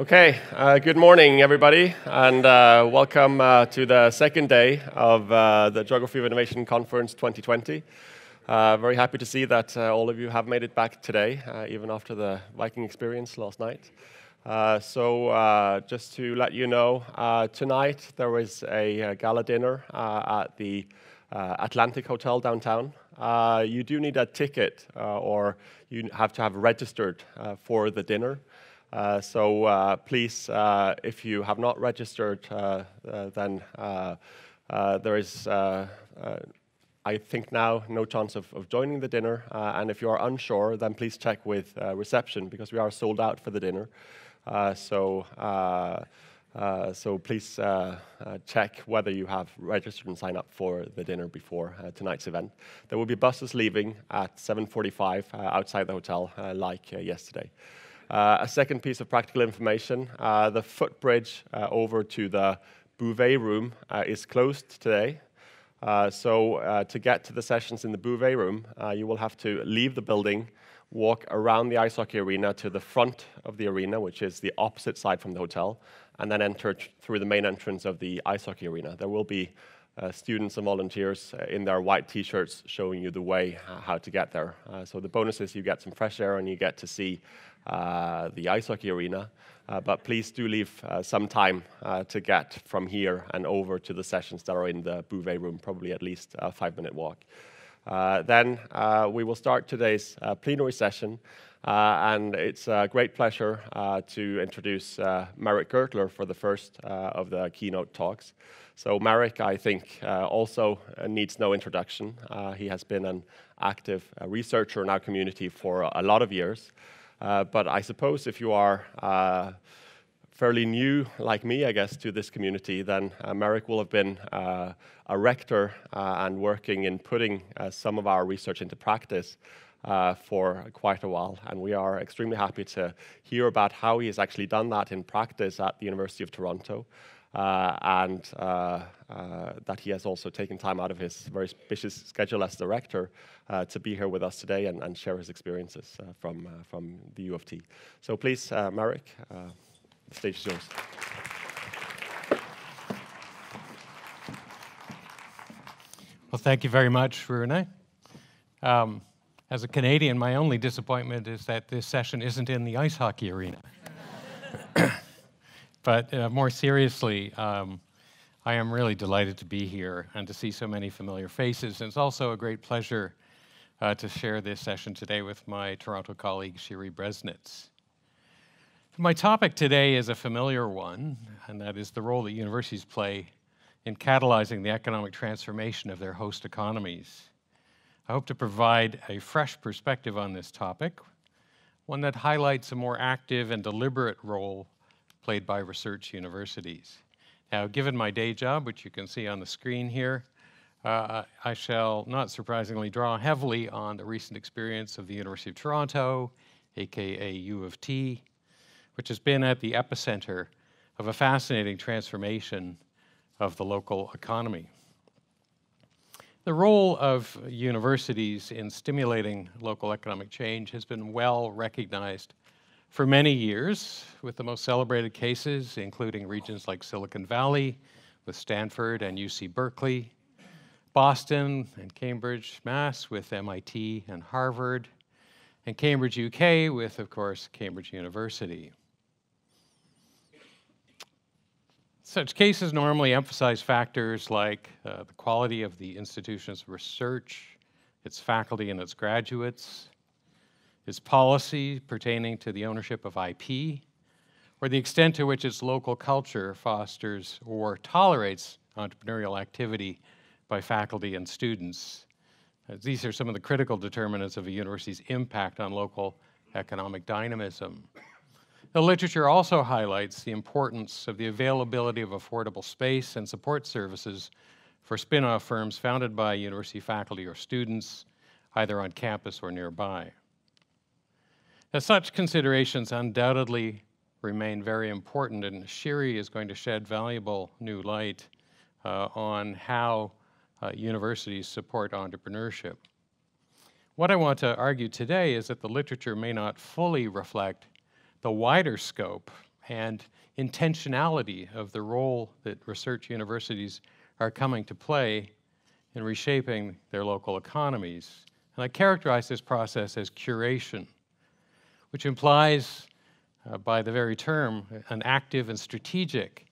Okay, uh, good morning, everybody, and uh, welcome uh, to the second day of uh, the Geography of Innovation Conference 2020. Uh, very happy to see that uh, all of you have made it back today, even after the Viking experience last night. so, just to let you know, tonight there is a, gala dinner at the Atlantic Hotel downtown. you do need a ticket, or you have to have registered for the dinner. Uh, so uh, please, uh, if you have not registered, uh, uh, then uh, there is, I think now, no chance of, of joining the dinner. and if you are unsure, then please check with reception because we are sold out for the dinner. so. Uh, so please uh, uh, check whether you have registered and signed up for the dinner before tonight's event. There will be buses leaving at 7.45 outside the hotel like yesterday. Uh, a second piece of practical information, uh, the footbridge uh, over to the Bouvet room is closed today. so to get to the sessions in the Bouvet room, you will have to leave the building, walk around the ice hockey arena to the front of the arena, which is the opposite side from the hotel, and then enter through the main entrance of the ice hockey arena. There will be uh, students and volunteers uh, in their white t-shirts showing you the way how to get there. Uh, so the bonus is you get some fresh air and you get to see uh, the ice hockey arena. Uh, but please do leave some time to get from here and over to the sessions that are in the Bouvet room, probably at least a five-minute walk. then we will start today's plenary session. Uh, and it's a great pleasure uh, to introduce uh, Meric Gertler for the first of the keynote talks. So Meric, I think, also needs no introduction. he has been an active researcher in our community for a lot of years. Uh, but I suppose if you are uh, fairly new, like me, I guess, to this community, then uh, Meric will have been uh, a rector uh, and working in putting uh, some of our research into practice for quite a while. And we are extremely happy to hear about how he has actually done that in practice at the University of Toronto. Uh, and uh, uh, that he has also taken time out of his very busy schedule as director to be here with us today and, and share his experiences from, from the U of T. So please, Meric, the stage is yours. Well, thank you very much, Rune. Um, as a Canadian, my only disappointment is that this session isn't in the ice hockey arena. But uh, more seriously, um, I am really delighted to be here and to see so many familiar faces. And it's also a great pleasure uh, to share this session today with my Toronto colleague, Shiri Breznitz. My topic today is a familiar one, and that is the role that universities play in catalyzing the economic transformation of their host economies. I hope to provide a fresh perspective on this topic, one that highlights a more active and deliberate role played by research universities. Now, given my day job, which you can see on the screen here, uh, I shall not surprisingly draw heavily on the recent experience of the University of Toronto, aka U of T, which has been at the epicenter of a fascinating transformation of the local economy. The role of universities in stimulating local economic change has been well recognized for many years, with the most celebrated cases including regions like Silicon Valley with Stanford and UC Berkeley, Boston and Cambridge, Mass with MIT and Harvard, and Cambridge, UK with, of course, Cambridge University. Such cases normally emphasize factors like uh, the quality of the institution's research, its faculty and its graduates, its policy pertaining to the ownership of IP, or the extent to which its local culture fosters or tolerates entrepreneurial activity by faculty and students. Uh, these are some of the critical determinants of a university's impact on local economic dynamism. The literature also highlights the importance of the availability of affordable space and support services for spin off firms founded by university faculty or students, either on campus or nearby. Now, such considerations undoubtedly remain very important, and Shiri is going to shed valuable new light uh, on how uh, universities support entrepreneurship. What I want to argue today is that the literature may not fully reflect the wider scope and intentionality of the role that research universities are coming to play in reshaping their local economies. And I characterize this process as curation, which implies, uh, by the very term, an active and strategic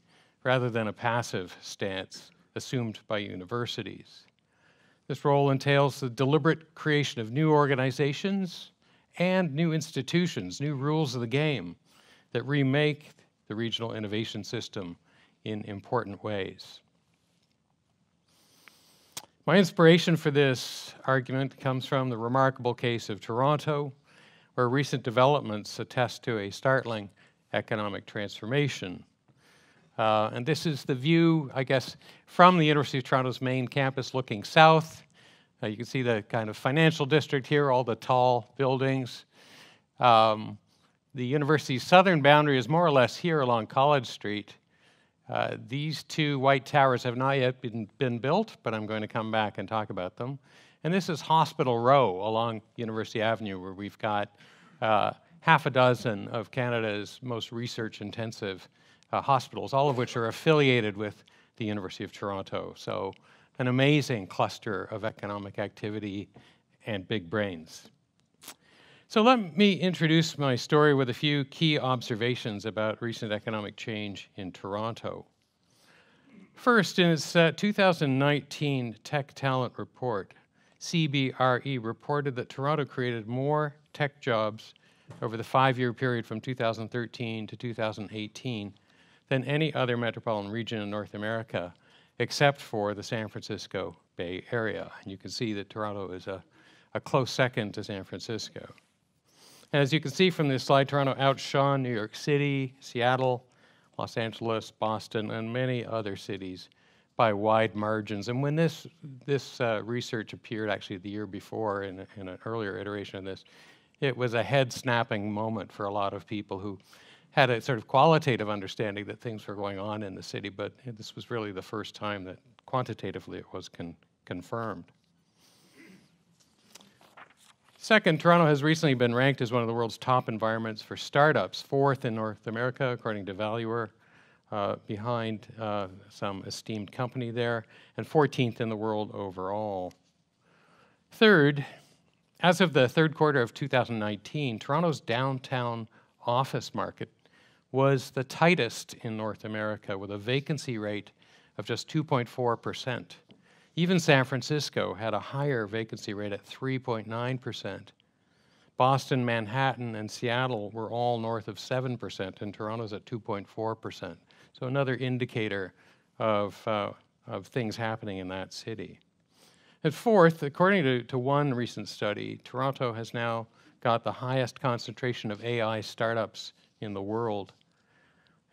rather than a passive stance assumed by universities. This role entails the deliberate creation of new organizations and new institutions, new rules of the game that remake the regional innovation system in important ways. My inspiration for this argument comes from the remarkable case of Toronto, where recent developments attest to a startling economic transformation. Uh, and this is the view, I guess, from the University of Toronto's main campus looking south. Uh, you can see the kind of financial district here, all the tall buildings. Um, the university's southern boundary is more or less here along College Street. Uh, these two white towers have not yet been, been built, but I'm going to come back and talk about them. And this is Hospital Row along University Avenue, where we've got uh, half a dozen of Canada's most research intensive uh, hospitals, all of which are affiliated with the University of Toronto. So, an amazing cluster of economic activity and big brains. So, let me introduce my story with a few key observations about recent economic change in Toronto. First, in its uh, 2019 Tech Talent Report, CBRE reported that Toronto created more tech jobs over the five year period from 2013 to 2018 than any other metropolitan region in North America, except for the San Francisco Bay Area. And you can see that Toronto is a, a close second to San Francisco. And as you can see from this slide, Toronto outshone New York City, Seattle, Los Angeles, Boston, and many other cities by wide margins. And when this, this uh, research appeared actually the year before in, in an earlier iteration of this, it was a head snapping moment for a lot of people who had a sort of qualitative understanding that things were going on in the city, but this was really the first time that quantitatively it was con- confirmed. Second, Toronto has recently been ranked as one of the world's top environments for startups, fourth in North America, according to Valuer, uh, behind uh, some esteemed company there, and 14th in the world overall. Third, as of the third quarter of 2019, Toronto's downtown office market was the tightest in North America with a vacancy rate of just 2.4%. Even San Francisco had a higher vacancy rate at 3.9%. Boston, Manhattan, and Seattle were all north of 7%, and Toronto's at 2.4%. So, another indicator of, uh, of things happening in that city. And fourth, according to, to one recent study, Toronto has now got the highest concentration of AI startups in the world.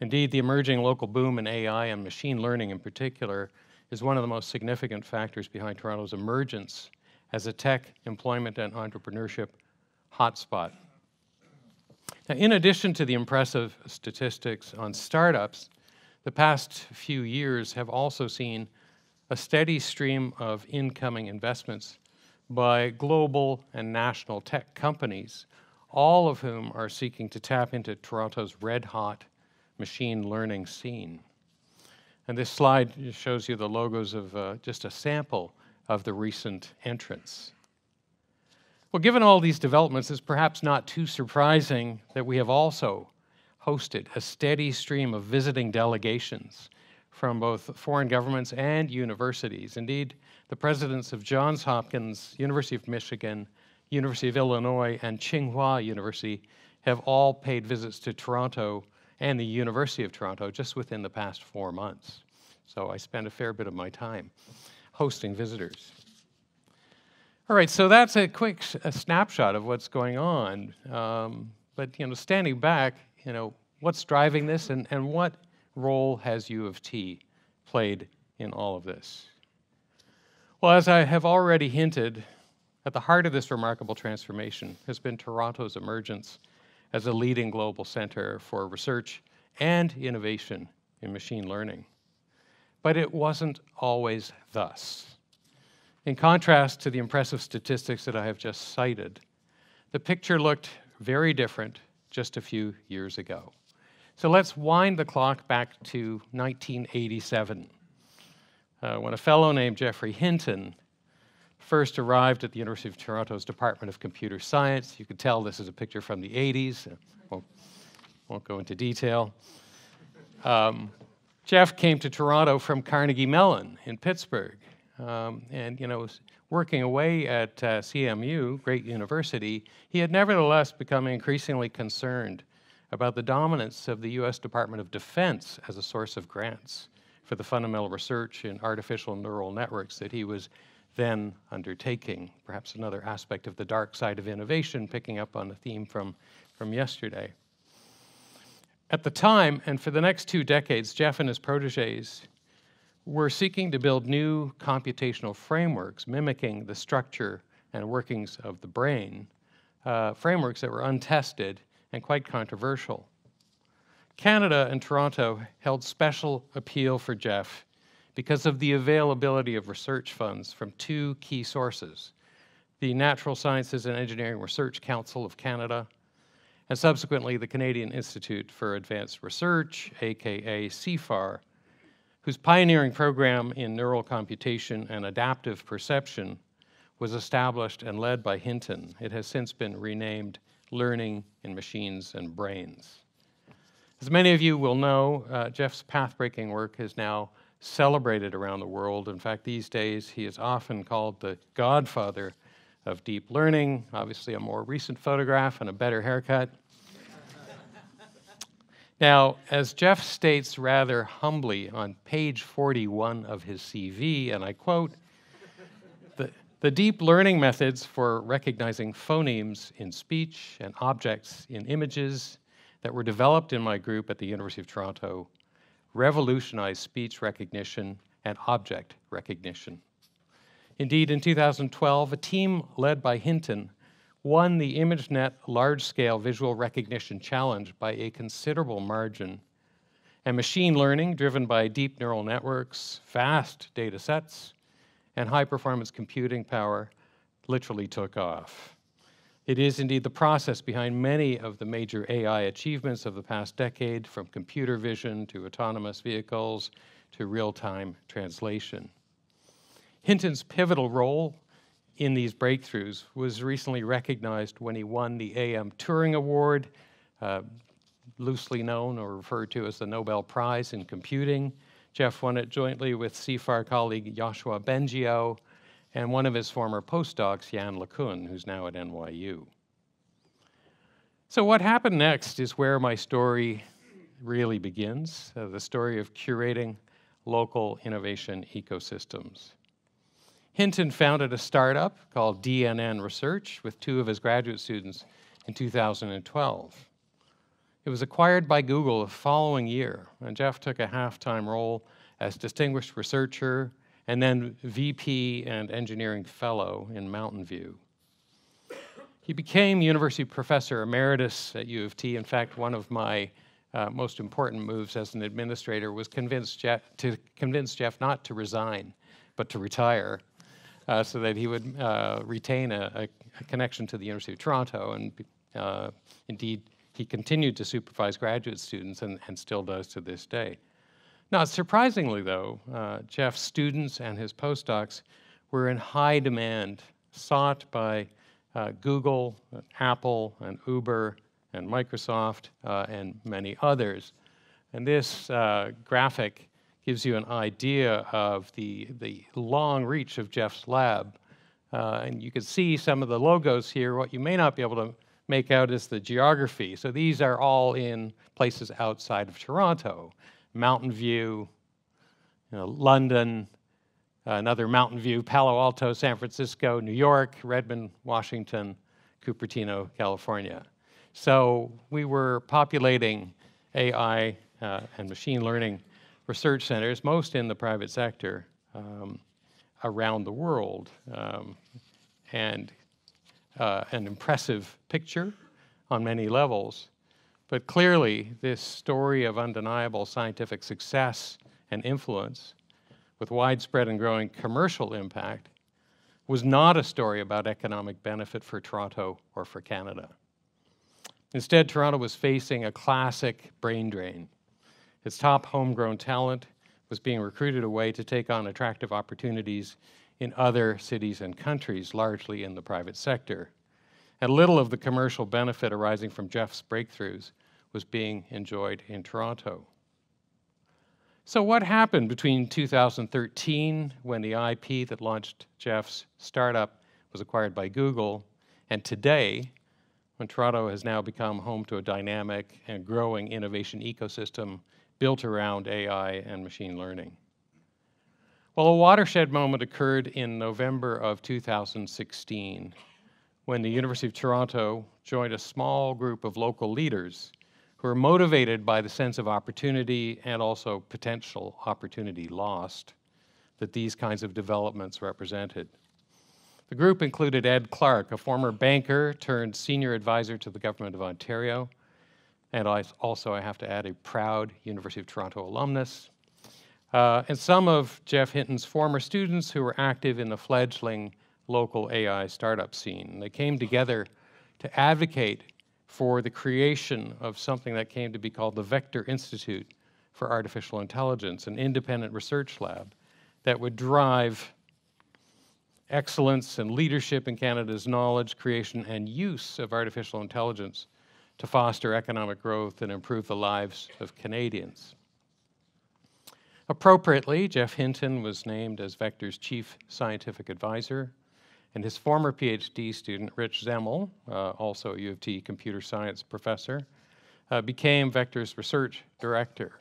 Indeed, the emerging local boom in AI and machine learning in particular is one of the most significant factors behind Toronto's emergence as a tech, employment, and entrepreneurship hotspot. Now, in addition to the impressive statistics on startups, the past few years have also seen a steady stream of incoming investments by global and national tech companies, all of whom are seeking to tap into Toronto's red hot machine learning scene. And this slide shows you the logos of uh, just a sample of the recent entrants. Well, given all these developments, it's perhaps not too surprising that we have also hosted a steady stream of visiting delegations from both foreign governments and universities. Indeed, the presidents of Johns Hopkins, University of Michigan, University of Illinois, and Tsinghua University have all paid visits to Toronto and the University of Toronto just within the past four months. So I spend a fair bit of my time hosting visitors. All right, so that's a quick a snapshot of what's going on. Um, but you know, standing back, you know, what's driving this, and, and what role has U of T played in all of this? Well, as I have already hinted, at the heart of this remarkable transformation has been Toronto's emergence as a leading global center for research and innovation in machine learning. But it wasn't always thus. In contrast to the impressive statistics that I have just cited, the picture looked very different just a few years ago. So let's wind the clock back to 1987, uh, when a fellow named Geoffrey Hinton first arrived at the University of Toronto's Department of Computer Science. You can tell this is a picture from the 80s. Won't, won't go into detail. Um, Geoff came to Toronto from Carnegie Mellon in Pittsburgh. Um, and, you know, working away at uh, CMU, great university, he had nevertheless become increasingly concerned about the dominance of the US Department of Defense as a source of grants for the fundamental research in artificial neural networks that he was then undertaking. Perhaps another aspect of the dark side of innovation, picking up on a theme from, from yesterday. At the time, and for the next two decades, Geoff and his proteges were seeking to build new computational frameworks mimicking the structure and workings of the brain, uh, frameworks that were untested and quite controversial. Canada and Toronto held special appeal for Geoff because of the availability of research funds from two key sources the Natural Sciences and Engineering Research Council of Canada and subsequently the Canadian Institute for Advanced Research, aka CIFAR, whose pioneering program in neural computation and adaptive perception was established and led by Hinton. It has since been renamed Learning in Machines and Brains. As many of you will know, uh, Geoff's path-breaking work is now celebrated around the world. In fact, these days he is often called the godfather of deep learning, obviously a more recent photograph and a better haircut. Now, as Geoff states rather humbly on page 41 of his CV, and I quote, the, the deep learning methods for recognizing phonemes in speech and objects in images that were developed in my group at the University of Toronto revolutionized speech recognition and object recognition. Indeed, in 2012, a team led by Hinton won the ImageNet Large Scale Visual Recognition Challenge by a considerable margin. And machine learning, driven by deep neural networks, vast data sets, and high performance computing power, literally took off. It is indeed the process behind many of the major AI achievements of the past decade, from computer vision to autonomous vehicles to real time translation. Hinton's pivotal role in these breakthroughs was recently recognized when he won the AM Turing Award, uh, loosely known or referred to as the Nobel Prize in Computing. Geoff won it jointly with CIFAR colleague Yoshua Bengio and one of his former postdocs, Yann LeCun, who's now at NYU. So, what happened next is where my story really begins uh, the story of curating local innovation ecosystems. Hinton founded a startup called DNN Research with two of his graduate students in 2012. It was acquired by Google the following year, and Geoff took a half time role as distinguished researcher and then VP and engineering fellow in Mountain View. He became university professor emeritus at U of T. In fact, one of my uh, most important moves as an administrator was convince Geoff, to convince Geoff not to resign, but to retire uh, so that he would uh, retain a, a, connection to the University of Toronto. And uh, indeed, he continued to supervise graduate students and, and, still does to this day. Not surprisingly, though, uh, Geoff's students and his postdocs were in high demand, sought by uh, Google, Apple, and Uber, and Microsoft, and many others. And this graphic gives you an idea of the, the long reach of Geoff's lab. Uh, and you can see some of the logos here. What you may not be able to make out is the geography. So these are all in places outside of Toronto. Mountain View, you know, London, another Mountain View, Palo Alto, San Francisco, New York, Redmond, Washington, Cupertino, California. So we were populating AI uh, and machine learning research centers, most in the private sector, um, around the world. Um, and uh, an impressive picture on many levels. But clearly, this story of undeniable scientific success and influence with widespread and growing commercial impact was not a story about economic benefit for Toronto or for Canada. Instead, Toronto was facing a classic brain drain. Its top homegrown talent was being recruited away to take on attractive opportunities in other cities and countries, largely in the private sector. And little of the commercial benefit arising from Geoff's breakthroughs was being enjoyed in Toronto. So, what happened between 2013, when the IP that launched Geoff's startup was acquired by Google, and today, when Toronto has now become home to a dynamic and growing innovation ecosystem built around AI and machine learning? Well, a watershed moment occurred in November of 2016 when the University of Toronto joined a small group of local leaders who are motivated by the sense of opportunity and also potential opportunity lost that these kinds of developments represented. The group included Ed Clark, a former banker turned senior advisor to the Government of Ontario, and I also, I have to add, a proud University of Toronto alumnus, uh, and some of Geoff Hinton's former students who were active in the fledgling local AI startup scene. They came together to advocate for the creation of something that came to be called the Vector Institute for Artificial Intelligence, an independent research lab that would drive excellence and leadership in Canada's knowledge, creation, and use of artificial intelligence to foster economic growth and improve the lives of Canadians. Appropriately, Geoff Hinton was named as Vector's chief scientific advisor and his former PhD student, Rich Zemel, uh, also a U of T computer science professor, uh, became Vector's research director.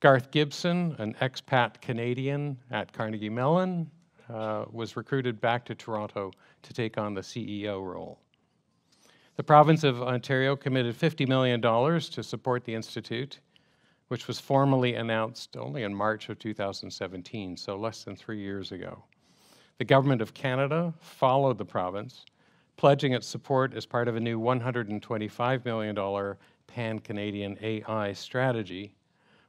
Garth Gibson, an expat Canadian at Carnegie Mellon, uh, was recruited back to Toronto to take on the CEO role. The province of Ontario committed $50 million to support the Institute, which was formally announced only in March of 2017, so less than three years ago. The Government of Canada followed the province, pledging its support as part of a new $125 million pan Canadian AI strategy,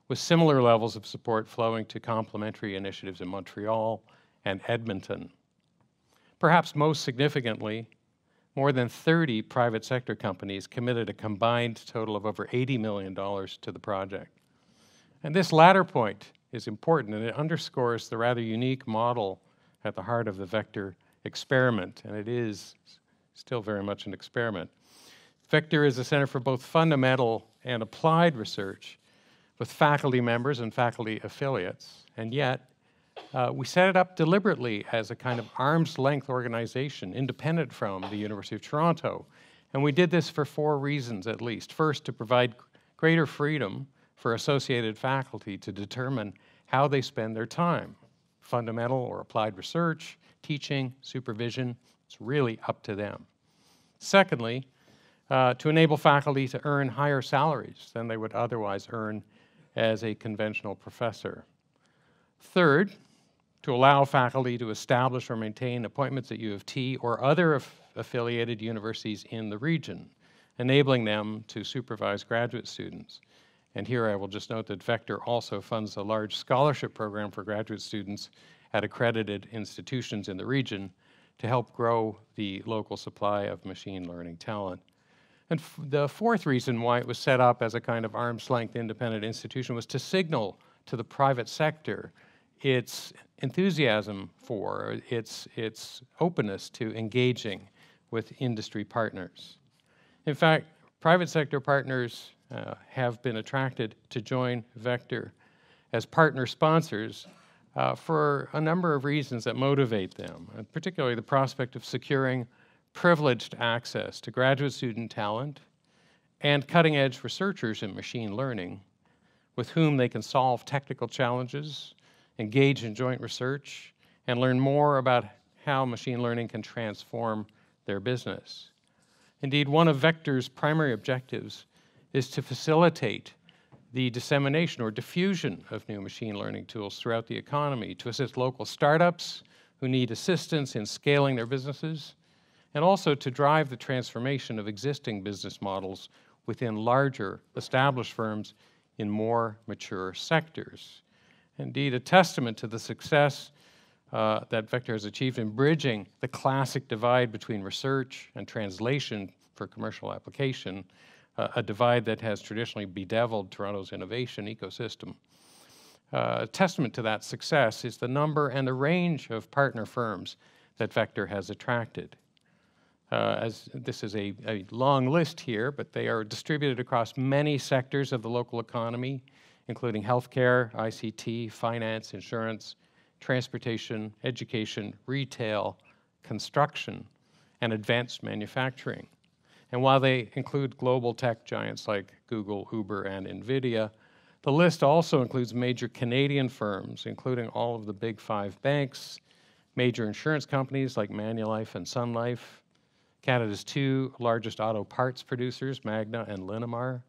with similar levels of support flowing to complementary initiatives in Montreal and Edmonton. Perhaps most significantly, more than 30 private sector companies committed a combined total of over $80 million to the project. And this latter point is important, and it underscores the rather unique model at the heart of the vector experiment, and it is still very much an experiment. Vector is a center for both fundamental and applied research with faculty members and faculty affiliates, and yet uh, we set it up deliberately as a kind of arm's length organization, independent from the University of Toronto. And we did this for four reasons at least. First, to provide greater freedom for associated faculty to determine how they spend their time fundamental or applied research, teaching, supervision. It's really up to them. Secondly, uh, to enable faculty to earn higher salaries than they would otherwise earn as a conventional professor. Third, to allow faculty to establish or maintain appointments at U of T or other aff affiliated universities in the region, enabling them to supervise graduate students. And here I will just note that Vector also funds a large scholarship program for graduate students at accredited institutions in the region to help grow the local supply of machine learning talent. And the fourth reason why it was set up as a kind of arm's length independent institution was to signal to the private sector its enthusiasm for, its, its openness to engaging with industry partners. In fact, private sector partners uh, have been attracted to join Vector as partner sponsors uh, for a number of reasons that motivate them, and particularly the prospect of securing privileged access to graduate student talent and cutting edge researchers in machine learning with whom they can solve technical challenges, engage in joint research, and learn more about how machine learning can transform their business. Indeed, one of Vector's primary objectives is to facilitate the dissemination or diffusion of new machine learning tools throughout the economy to assist local startups who need assistance in scaling their businesses, and also to drive the transformation of existing business models within larger established firms in more mature sectors. Indeed, a testament to the success uh, that Vector has achieved in bridging the classic divide between research and translation for commercial application, uh, a divide that has traditionally bedeviled Toronto's innovation ecosystem. Uh, a testament to that success is the number and the range of partner firms that Vector has attracted. Uh, as this is a, a, long list here, but they are distributed across many sectors of the local economy, including healthcare, ICT, finance, insurance, transportation, education, retail, construction, and advanced manufacturing. And while they include global tech giants like Google, Uber, and NVIDIA, the list also includes major Canadian firms, including all of the big five banks, major insurance companies like Manulife and Sun Life, Canada's two largest auto parts producers, Magna and Linamar,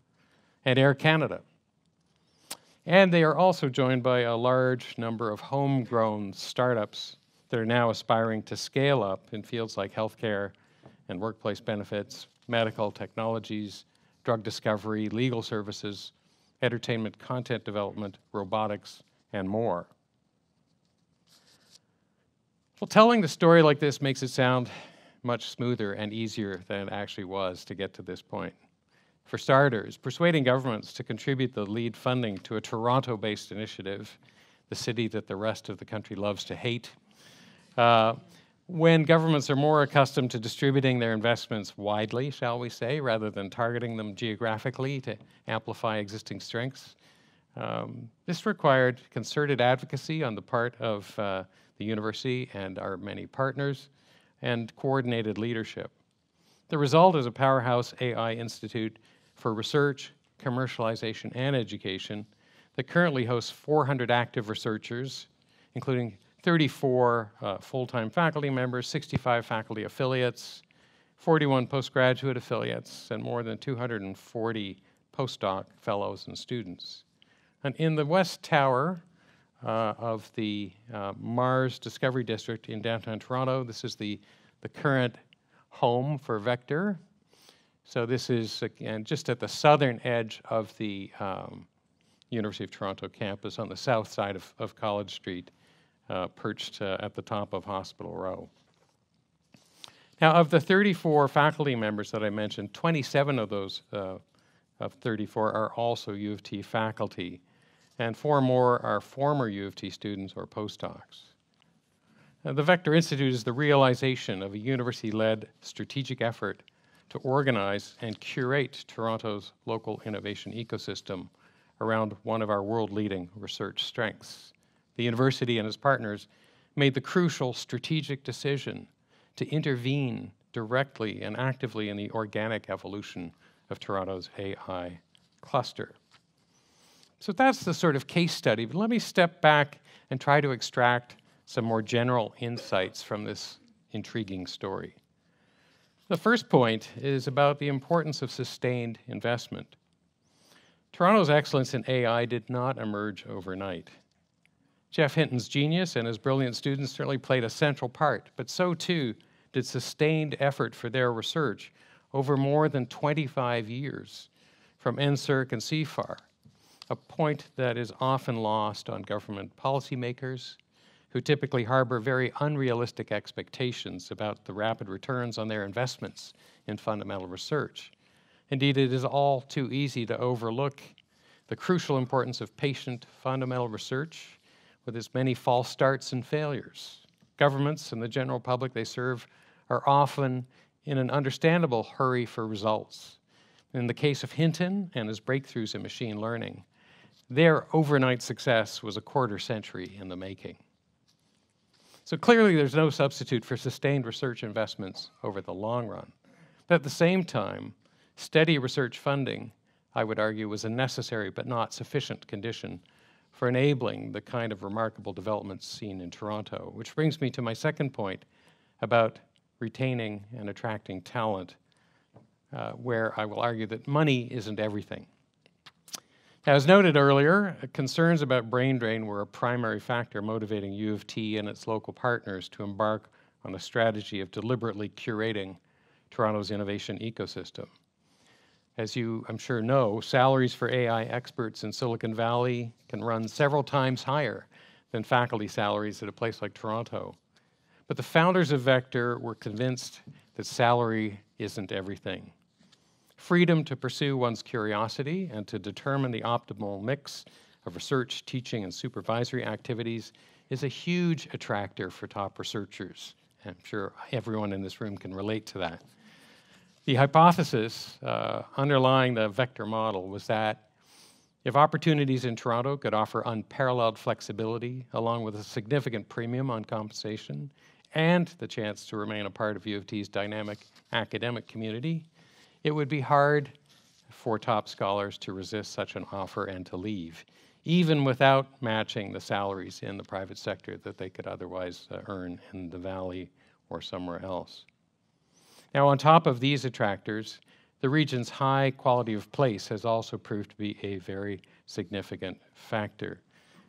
and Air Canada. And they are also joined by a large number of homegrown startups that are now aspiring to scale up in fields like healthcare and workplace benefits, medical technologies, drug discovery, legal services, entertainment content development, robotics, and more. Well, telling the story like this makes it sound much smoother and easier than it actually was to get to this point. For starters, persuading governments to contribute the lead funding to a Toronto based initiative, the city that the rest of the country loves to hate, uh, when governments are more accustomed to distributing their investments widely, shall we say, rather than targeting them geographically to amplify existing strengths. Um, this required concerted advocacy on the part of uh, the university and our many partners, and coordinated leadership. The result is a powerhouse AI institute for research, commercialization, and education that currently hosts 400 active researchers, including 34 uh, full-time faculty members, 65 faculty affiliates, 41 postgraduate affiliates, and more than 240 postdoc fellows and students. And in the West Tower uh, of the uh, Mars Discovery District in downtown Toronto, this is the, the current home for Vector. So this is, again, just at the southern edge of the um, University of Toronto campus on the south side of, of College Street uh, perched uh, at the top of Hospital Row. Now, of the 34 faculty members that I mentioned, 27 of those uh, of 34 are also U of T faculty, and four more are former U of T students or postdocs. Now, the Vector Institute is the realization of a university led strategic effort to organize and curate Toronto's local innovation ecosystem around one of our world leading research strengths the university and its partners made the crucial strategic decision to intervene directly and actively in the organic evolution of Toronto's AI cluster. So that's the sort of case study, but let me step back and try to extract some more general insights from this intriguing story. The first point is about the importance of sustained investment. Toronto's excellence in AI did not emerge overnight. Geoff Hinton's genius and his brilliant students certainly played a central part, but so too did sustained effort for their research over more than 25 years from NSERC and CIFAR, a point that is often lost on government policymakers who typically harbor very unrealistic expectations about the rapid returns on their investments in fundamental research. Indeed, it is all too easy to overlook the crucial importance of patient fundamental research with its many false starts and failures. Governments and the general public they serve are often in an understandable hurry for results. In the case of Hinton and his breakthroughs in machine learning, their overnight success was a quarter century in the making. So clearly, there's no substitute for sustained research investments over the long run. But at the same time, steady research funding, I would argue, was a necessary but not sufficient condition for enabling the kind of remarkable developments seen in Toronto. Which brings me to my second point about retaining and attracting talent, uh, where I will argue that money isn't everything. As noted earlier, concerns about brain drain were a primary factor motivating U of T and its local partners to embark on a strategy of deliberately curating Toronto's innovation ecosystem. As you, I'm sure, know, salaries for AI experts in Silicon Valley can run several times higher than faculty salaries at a place like Toronto. But the founders of Vector were convinced that salary isn't everything. Freedom to pursue one's curiosity and to determine the optimal mix of research, teaching, and supervisory activities is a huge attractor for top researchers. I'm sure everyone in this room can relate to that. The hypothesis uh, underlying the vector model was that if opportunities in Toronto could offer unparalleled flexibility, along with a significant premium on compensation, and the chance to remain a part of U of T's dynamic academic community, it would be hard for top scholars to resist such an offer and to leave, even without matching the salaries in the private sector that they could otherwise uh, earn in the Valley or somewhere else. Now, on top of these attractors, the region's high quality of place has also proved to be a very significant factor.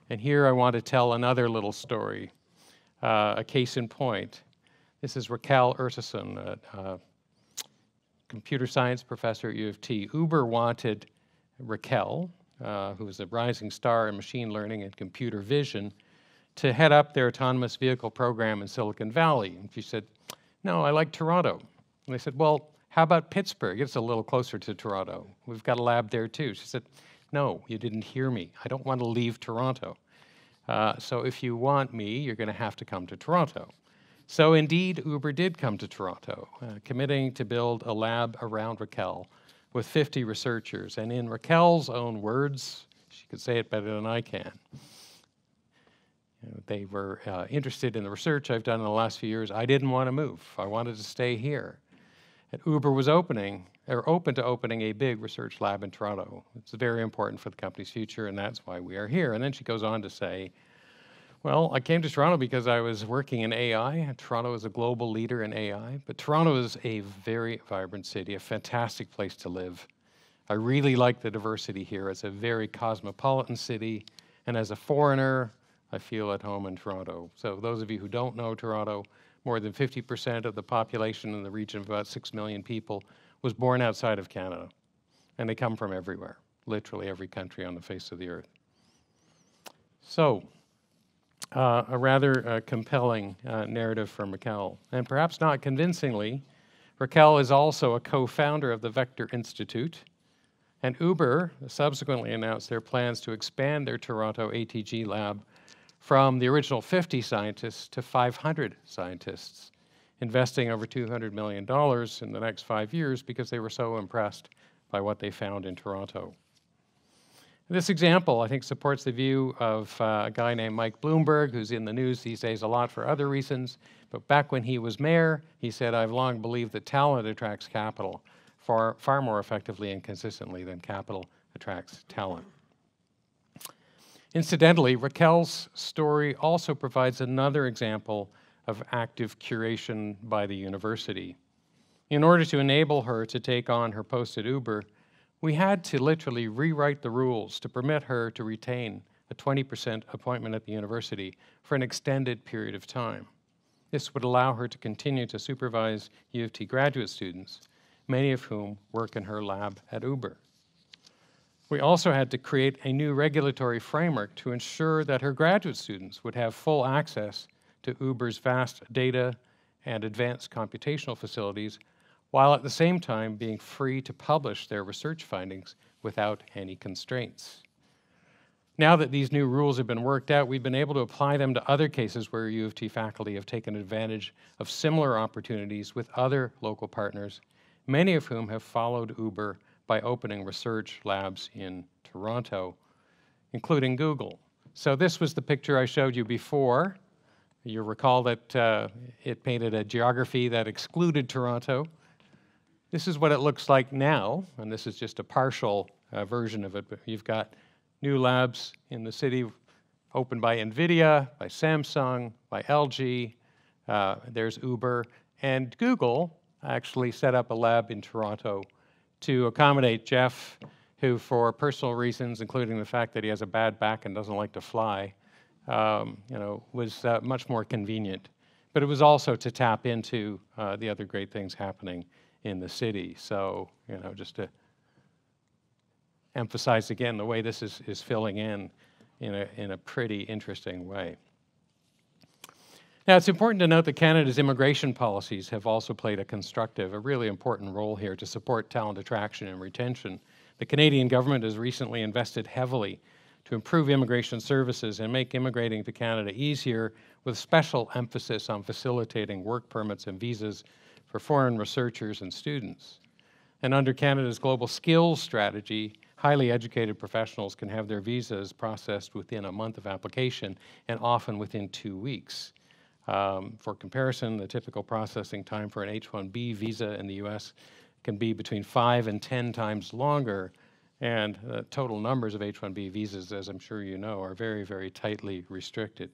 And here I want to tell another little story, uh, a case in point. This is Raquel Urtasun, a, a computer science professor at U of T. Uber wanted Raquel, uh, was a rising star in machine learning and computer vision, to head up their autonomous vehicle program in Silicon Valley. And she said, No, I like Toronto. And they said, Well, how about Pittsburgh? It's a little closer to Toronto. We've got a lab there too. She said, No, you didn't hear me. I don't want to leave Toronto. Uh, so if you want me, you're going to have to come to Toronto. So indeed, Uber did come to Toronto, uh, committing to build a lab around Raquel with 50 researchers. And in Raquel's own words, she could say it better than I can. You know, they were uh, interested in the research I've done in the last few years. I didn't want to move. I wanted to stay here. And Uber was opening, or open to opening a big research lab in Toronto. It's very important for the company's future, and that's why we are here. And then she goes on to say, well, I came to Toronto because I was working in AI. Toronto is a global leader in AI, but Toronto is a very vibrant city, a fantastic place to live. I really like the diversity here. It's a very cosmopolitan city, and as a foreigner, I feel at home in Toronto. So, those of you who don't know Toronto, more than 50% of the population in the region of about 6 million people was born outside of Canada. And they come from everywhere, literally every country on the face of the earth. So, uh, a rather uh, compelling uh, narrative from Raquel. And perhaps not convincingly, Raquel is also a co founder of the Vector Institute. And Uber subsequently announced their plans to expand their Toronto ATG lab from the original 50 scientists to 500 scientists, investing over $200 million in the next five years because they were so impressed by what they found in Toronto. This example, I think, supports the view of uh, a guy named Mike Bloomberg, who's in the news these days a lot for other reasons. But back when he was mayor, he said, I've long believed that talent attracts capital far, far more effectively and consistently than capital attracts talent. Incidentally, Raquel's story also provides another example of active curation by the university. In order to enable her to take on her post at Uber, we had to literally rewrite the rules to permit her to retain a 20% appointment at the university for an extended period of time. This would allow her to continue to supervise U of T graduate students, many of whom work in her lab at Uber. We also had to create a new regulatory framework to ensure that her graduate students would have full access to Uber's vast data and advanced computational facilities, while at the same time being free to publish their research findings without any constraints. Now that these new rules have been worked out, we've been able to apply them to other cases where U of T faculty have taken advantage of similar opportunities with other local partners, many of whom have followed Uber by opening research labs in Toronto, including Google. So this was the picture I showed you before. You recall that uh, it painted a geography that excluded Toronto. This is what it looks like now, and this is just a partial uh, version of it, but you've got new labs in the city opened by NVIDIA, by Samsung, by LG, uh, there's Uber, and Google actually set up a lab in Toronto to accommodate Geoff, who, for personal reasons, including the fact that he has a bad back and doesn't like to fly, um, you know, was uh, much more convenient. But it was also to tap into uh, the other great things happening in the city. So, you know, just to emphasize again the way this is, is filling in in a, in a pretty interesting way. Now, it's important to note that Canada's immigration policies have also played a constructive, a really important role here to support talent attraction and retention. The Canadian government has recently invested heavily to improve immigration services and make immigrating to Canada easier, with special emphasis on facilitating work permits and visas for foreign researchers and students. And under Canada's global skills strategy, highly educated professionals can have their visas processed within a month of application and often within two weeks. Um, for comparison, the typical processing time for an H-1B visa in the U.S. can be between five and 10 times longer, and the total numbers of H-1B visas, as I'm sure you know, are very, very tightly restricted.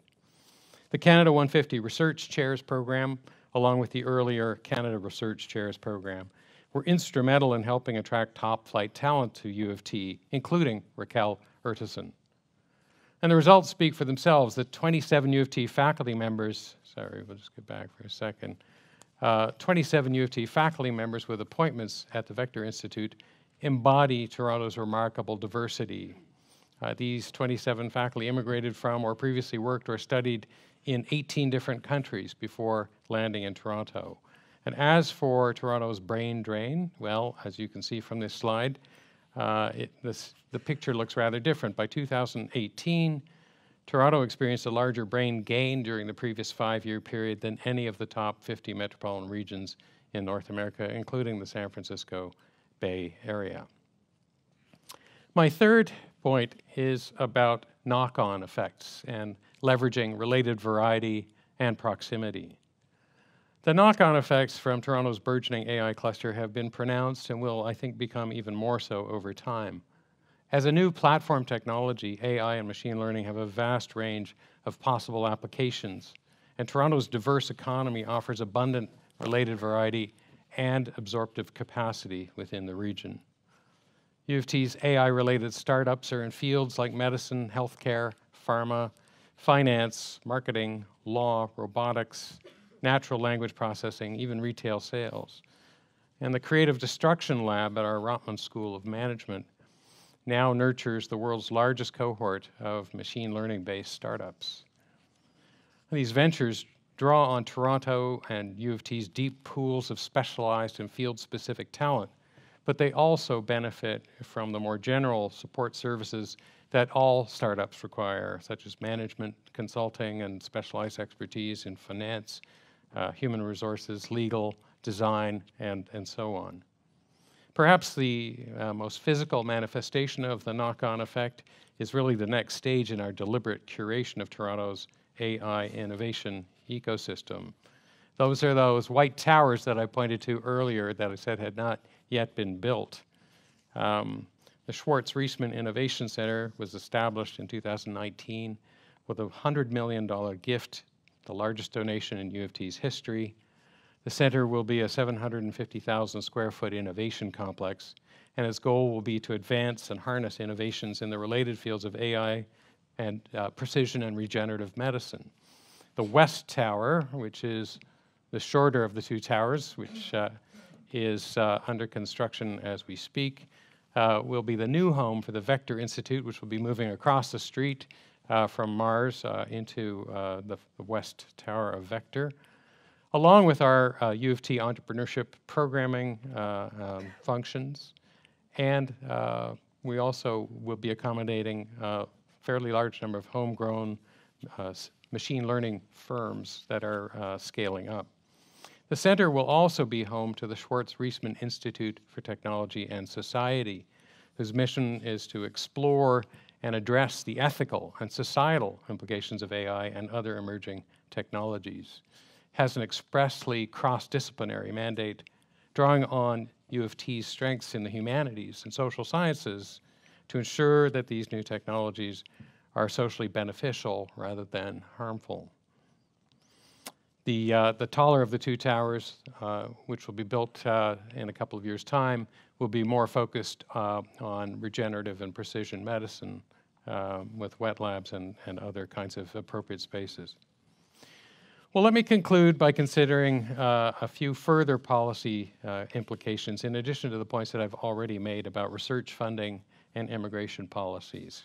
The Canada 150 Research Chairs Program, along with the earlier Canada Research Chairs Program, were instrumental in helping attract top flight talent to U of T, including Raquel Urtasun. And the results speak for themselves. The 27 U of T faculty members, sorry, we'll just get back for a second. Uh, 27 U of T faculty members with appointments at the Vector Institute embody Toronto's remarkable diversity. Uh, these 27 faculty immigrated from or previously worked or studied in 18 different countries before landing in Toronto. And as for Toronto's brain drain, well, as you can see from this slide, uh, it, this, the picture looks rather different. By 2018, Toronto experienced a larger brain gain during the previous five-year period than any of the top 50 metropolitan regions in North America, including the San Francisco Bay Area. My third point is about knock-on effects and leveraging related variety and proximity. The knock-on effects from Toronto's burgeoning AI cluster have been pronounced and will, I think, become even more so over time. As a new platform technology, AI and machine learning have a vast range of possible applications, and Toronto's diverse economy offers abundant related variety and absorptive capacity within the region. U of T's AI-related startups are in fields like medicine, healthcare, pharma, finance, marketing, law, robotics, natural language processing, even retail sales. And the Creative Destruction Lab at our Rotman School of Management now nurtures the world's largest cohort of machine learning based startups. These ventures draw on Toronto and U of T's deep pools of specialized and field specific talent, but they also benefit from the more general support services that all startups require, such as management, consulting, and specialized expertise in finance, uh, human resources, legal, design, and, and so on. Perhaps the uh, most physical manifestation of the knock-on effect is really the next stage in our deliberate curation of Toronto's AI innovation ecosystem. Those are those white towers that I pointed to earlier that I said had not yet been built. Um, the Schwartz Reisman Innovation Center was established in 2019 with a $100 million gift the largest donation in U of T's history. The center will be a 750,000 square foot innovation complex, and its goal will be to advance and harness innovations in the related fields of AI and uh, precision and regenerative medicine. The West Tower, which is the shorter of the two towers, which uh, is uh, under construction as we speak, uh, will be the new home for the Vector Institute, which will be moving across the street uh, from Mars uh, into uh, the, the, West Tower of Vector, along with our U of T entrepreneurship programming um, functions. And we also will be accommodating a fairly large number of homegrown machine learning firms that are uh, scaling up. The center will also be home to the Schwartz Reisman Institute for Technology and Society, whose mission is to explore and address the ethical and societal implications of AI and other emerging technologies. Has an expressly cross-disciplinary mandate drawing on U of T's strengths in the humanities and social sciences to ensure that these new technologies are socially beneficial rather than harmful. The, uh, the taller of the two towers, uh, which will be built uh, in a couple of years' time, will be more focused uh, on regenerative and precision medicine um, with wet labs and, and other kinds of appropriate spaces. Well, let me conclude by considering uh, a few further policy uh, implications in addition to the points that I've already made about research funding and immigration policies.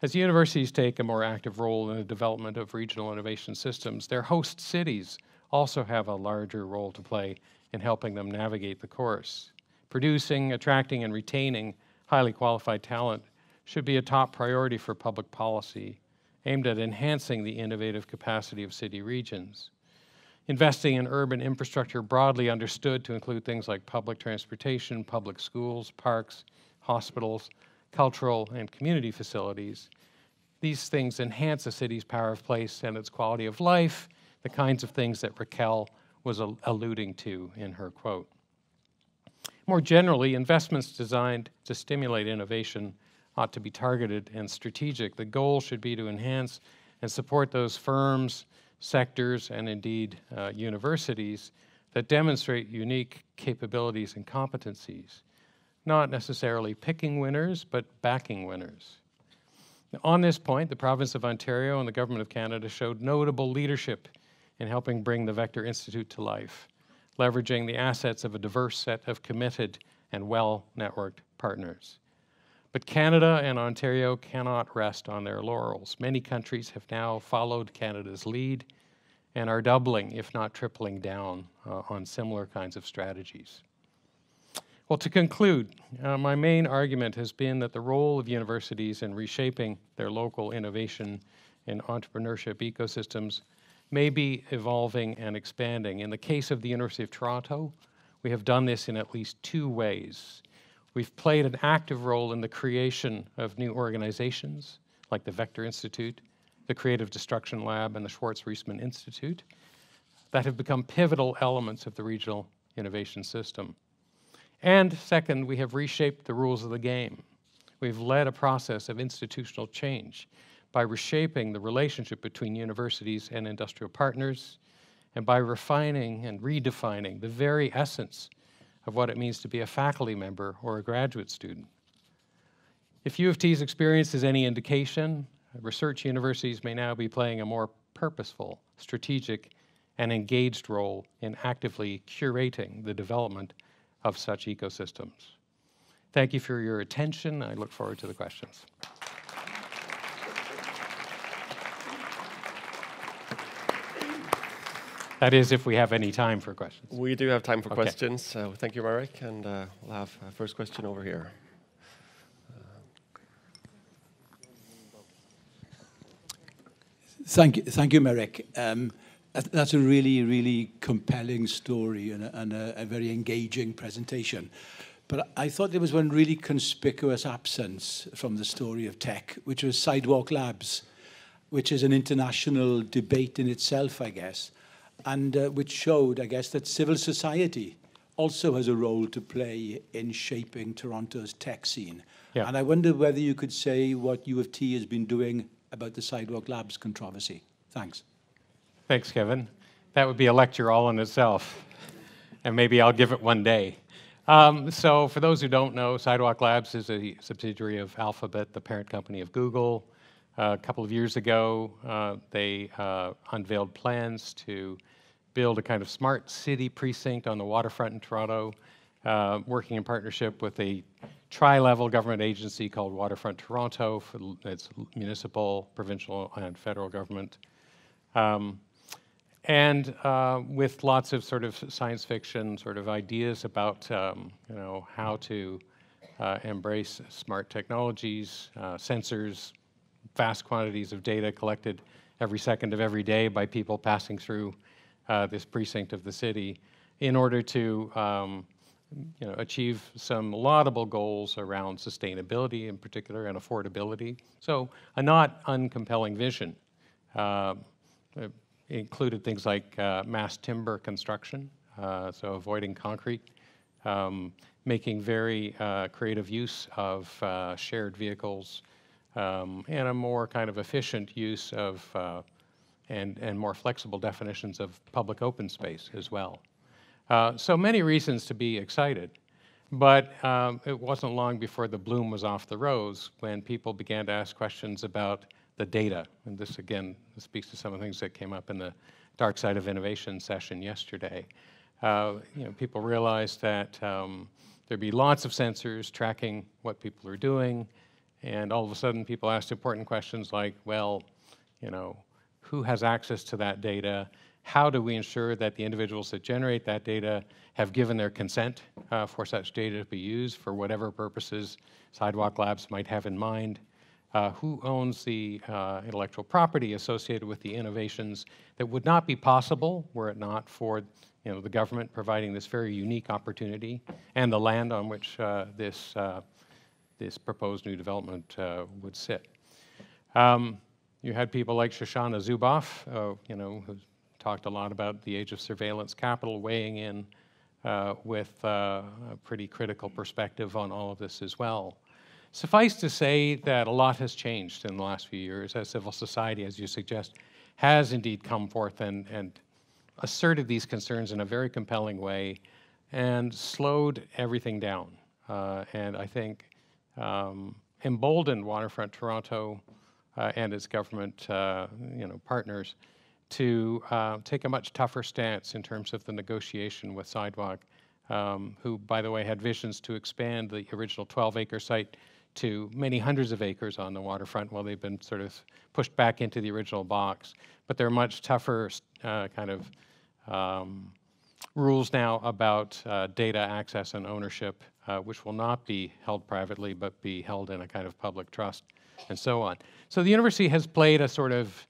As universities take a more active role in the development of regional innovation systems, their host cities also have a larger role to play in helping them navigate the course. Producing, attracting, and retaining highly qualified talent should be a top priority for public policy aimed at enhancing the innovative capacity of city regions. Investing in urban infrastructure broadly understood to include things like public transportation, public schools, parks, hospitals, cultural, and community facilities. These things enhance a city's power of place and its quality of life, the kinds of things that Raquel was alluding to in her quote. More generally, investments designed to stimulate innovation ought to be targeted and strategic. The goal should be to enhance and support those firms, sectors, and indeed uh, universities that demonstrate unique capabilities and competencies not necessarily picking winners, but backing winners. On this point, the province of Ontario and the Government of Canada showed notable leadership in helping bring the Vector Institute to life, leveraging the assets of a diverse set of committed and well networked partners. But Canada and Ontario cannot rest on their laurels. Many countries have now followed Canada's lead and are doubling, if not tripling down, uh, on similar kinds of strategies. Well, to conclude, uh, my main argument has been that the role of universities in reshaping their local innovation and entrepreneurship ecosystems may be evolving and expanding. In the case of the University of Toronto, we have done this in at least two ways. We've played an active role in the creation of new organizations like the Vector Institute, the Creative Destruction Lab, and the Schwartz Reisman Institute that have become pivotal elements of the regional innovation system. And second, we have reshaped the rules of the game. We've led a process of institutional change by reshaping the relationship between universities and industrial partners, and by refining and redefining the very essence of what it means to be a faculty member or a graduate student. If U of T's experience is any indication, research universities may now be playing a more purposeful, strategic, and engaged role in actively curating the development of such ecosystems. Thank you for your attention. I look forward to the questions. That is, if we have any time for questions. We do have time for okay. questions. So thank you, Meric. And uh, we'll have a first question over here. Thank you, thank you, Meric. Um, that's a really, really compelling story and, a, and a, a, very engaging presentation. But I thought there was one really conspicuous absence from the story of tech, which was Sidewalk Labs, which is an international debate in itself, I guess, and uh, which showed, I guess, that civil society also has a role to play in shaping Toronto's tech scene. Yeah. And I wonder whether you could say what U of T has been doing about the Sidewalk Labs controversy. Thanks. Thanks, Kevin. That would be a lecture all in itself, and maybe I'll give it one day. Um, so, for those who don't know, Sidewalk Labs is a subsidiary of Alphabet, the parent company of Google. Uh, a couple of years ago, uh, they uh, unveiled plans to build a kind of smart city precinct on the waterfront in Toronto, uh, working in partnership with a tri level government agency called Waterfront Toronto. for It's municipal, provincial, and federal government. Um, and uh, with lots of sort of science fiction sort of ideas about um, you know how to uh, embrace smart technologies, uh, sensors, vast quantities of data collected every second of every day by people passing through uh, this precinct of the city, in order to um, you know, achieve some laudable goals around sustainability in particular and affordability. So a not uncompelling vision. Included things like uh, mass timber construction, uh, so avoiding concrete, um, making very uh, creative use of uh, shared vehicles, um, and a more kind of efficient use of uh, and, and more flexible definitions of public open space as well. Uh, so many reasons to be excited. But um, it wasn't long before the bloom was off the rose when people began to ask questions about the data. And this, again, speaks to some of the things that came up in the Dark Side of Innovation session yesterday. Uh, you know, people realized that um, there'd be lots of sensors tracking what people are doing, And all of a sudden, people asked important questions like, well, you know, who has access to that data? How do we ensure that the individuals that generate that data have given their consent uh, for such data to be used for whatever purposes Sidewalk Labs might have in mind? Uh, who owns the uh, intellectual property associated with the innovations that would not be possible were it not for you know, the government providing this very unique opportunity and the land on which uh, this, uh, this proposed new development uh, would sit. Um, you had people like Shoshana Zuboff, uh, you know, who talked a lot about the age of surveillance capital weighing in with a pretty critical perspective on all of this as well. Suffice to say that a lot has changed in the last few years as civil society, as you suggest, has indeed come forth and, and asserted these concerns in a very compelling way and slowed everything down. Uh, and I think um, emboldened Waterfront Toronto uh, and its government uh, you know, partners to uh, take a much tougher stance in terms of the negotiation with Sidewalk, um, who, by the way, had visions to expand the original 12 acre site to many hundreds of acres on the waterfront while they've been sort of pushed back into the original box. But there are much tougher uh, kind of um, rules now about uh, data access and ownership, uh, which will not be held privately but be held in a kind of public trust and so on. So the university has played a sort of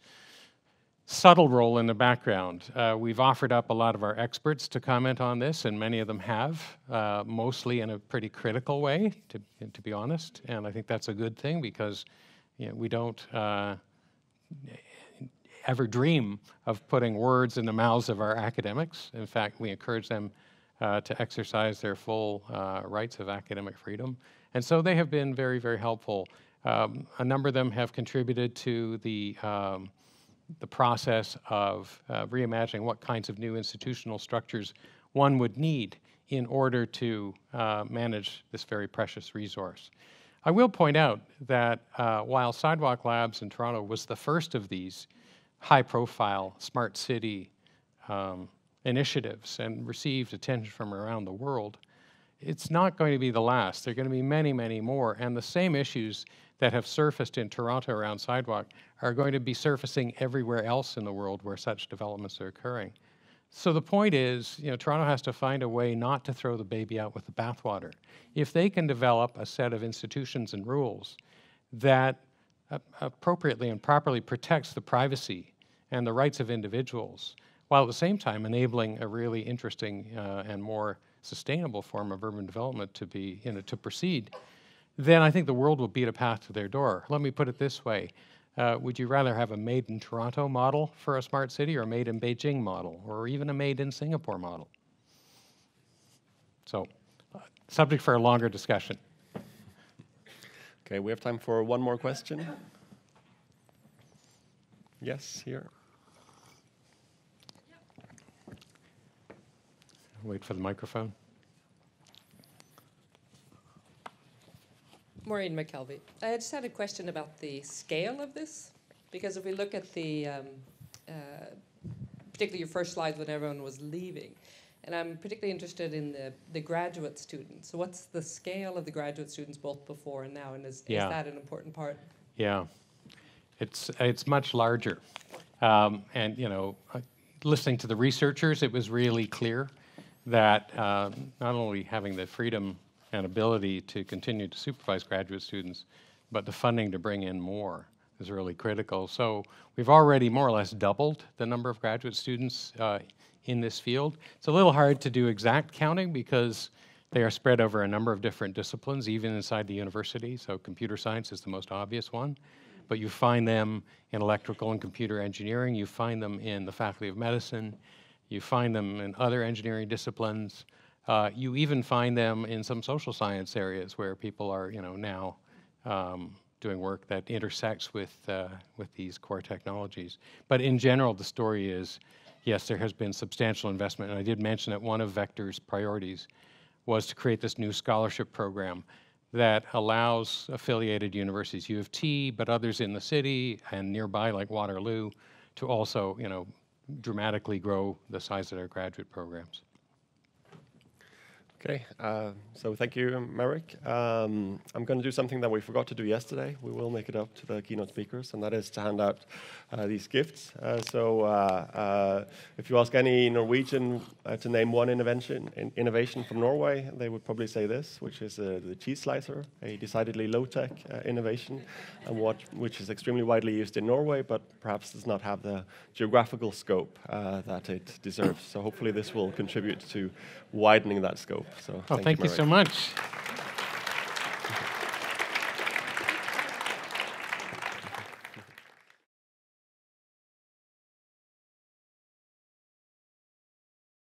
subtle role in the background. Uh, we've offered up a lot of our experts to comment on this, and many of them have, uh, mostly in a pretty critical way, to, to be honest. And I think that's a good thing because you know, we don't uh, ever dream of putting words in the mouths of our academics. In fact, we encourage them uh, to exercise their full uh, rights of academic freedom. And so they have been very, very helpful. Um, a number of them have contributed to the um, the process of uh, reimagining what kinds of new institutional structures one would need in order to uh, manage this very precious resource. I will point out that uh, while Sidewalk Labs in Toronto was the first of these high profile smart city um, initiatives and received attention from around the world, it's not going to be the last. There are going to be many, many more. And the same issues that have surfaced in Toronto around Sidewalk are going to be surfacing everywhere else in the world where such developments are occurring. So the point is, you know, Toronto has to find a way not to throw the baby out with the bathwater. If they can develop a set of institutions and rules that appropriately and properly protects the privacy and the rights of individuals, while at the same time enabling a really interesting uh, and more sustainable form of urban development to be, you know, to proceed, then I think the world will beat a path to their door. Let me put it this way. Uh, would you rather have a made in Toronto model for a smart city or a made in Beijing model or even a made in Singapore model? So, uh, subject for a longer discussion. Okay, we have time for one more question. Yes, here. Wait for the microphone. Maureen McKelvey. I just had a question about the scale of this, because if we look at the, um, uh, particularly your first slide when everyone was leaving, and I'm particularly interested in the, the graduate students. So what's the scale of the graduate students both before and now, and is, yeah. is that an important part? Yeah, it's it's much larger, um, and you know, uh, listening to the researchers, it was really clear that uh, not only having the freedom and ability to continue to supervise graduate students, but the funding to bring in more is really critical. So we've already more or less doubled the number of graduate students uh, in this field. It's a little hard to do exact counting because they are spread over a number of different disciplines, even inside the university. So computer science is the most obvious one. But you find them in electrical and computer engineering, you find them in the Faculty of Medicine, you find them in other engineering disciplines. Uh, you even find them in some social science areas where people are, you know, now um, doing work that intersects with uh, with these core technologies. But in general, the story is, yes, there has been substantial investment, and I did mention that one of Vector's priorities was to create this new scholarship program that allows affiliated universities, U of T, but others in the city and nearby, like Waterloo, to also, you know, dramatically grow the size of their graduate programs. Okay, uh, so thank you, Meric. Um, I'm going to do something that we forgot to do yesterday. We will make it up to the keynote speakers, and that is to hand out uh, these gifts. Uh, so uh, uh, if you ask any Norwegian uh, to name one innovation, in innovation from Norway, they would probably say this, which is the cheese slicer, a decidedly low-tech innovation, and what, which is extremely widely used in Norway, but perhaps does not have the geographical scope that it deserves. So hopefully this will contribute to widening that scope. So thank, you, you so much.